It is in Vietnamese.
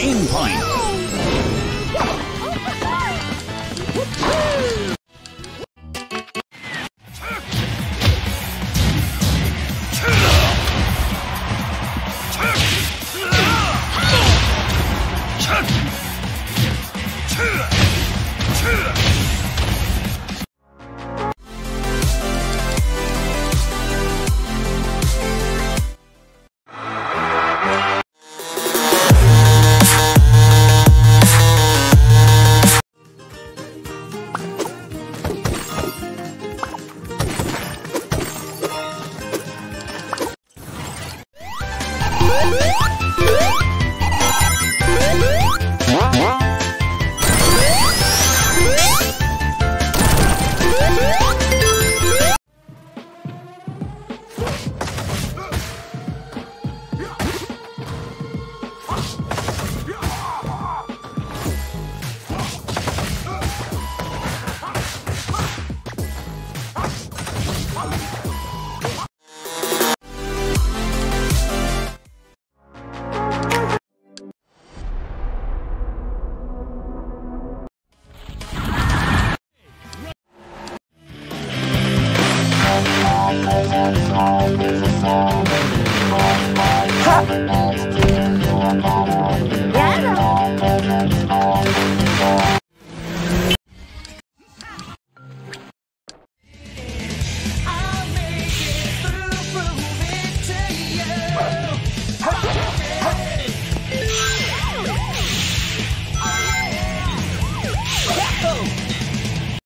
Game Point. Come on. Bye.